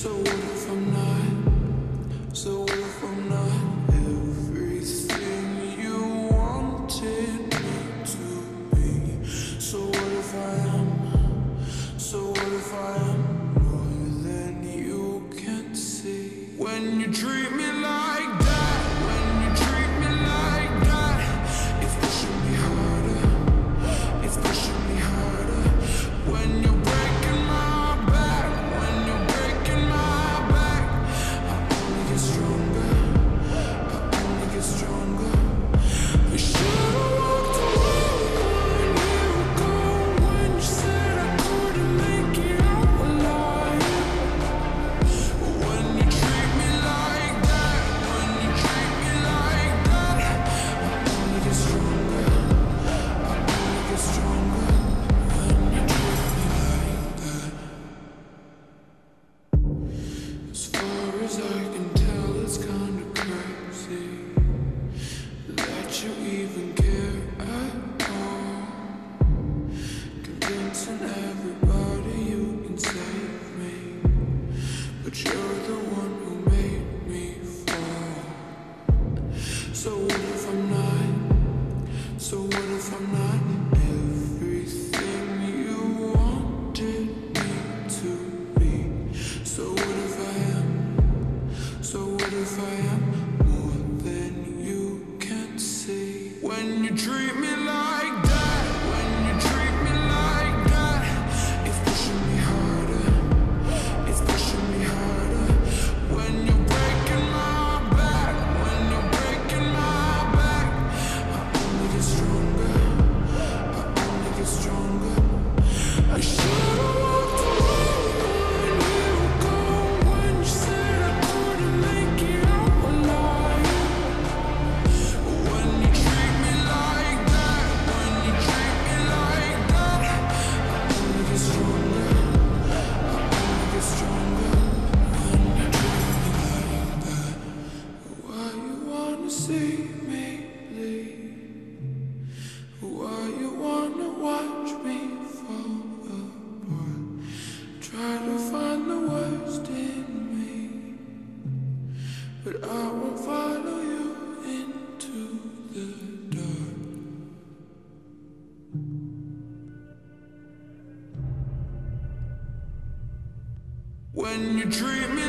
So But you're the one who made me fall. So what if I'm not? So what if I'm not everything you wanted me to be? So what if I am? So what if I am more than you can see? When you treat me but I won't follow you into the dark. When you treat me